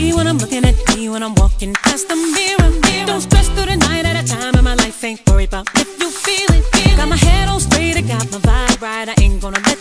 When I'm looking at me when I'm walking past the mirror. Don't stress through the night at a time and my life. Ain't worried about if you feel it. Got my head on straight, I got my vibe right. I ain't gonna let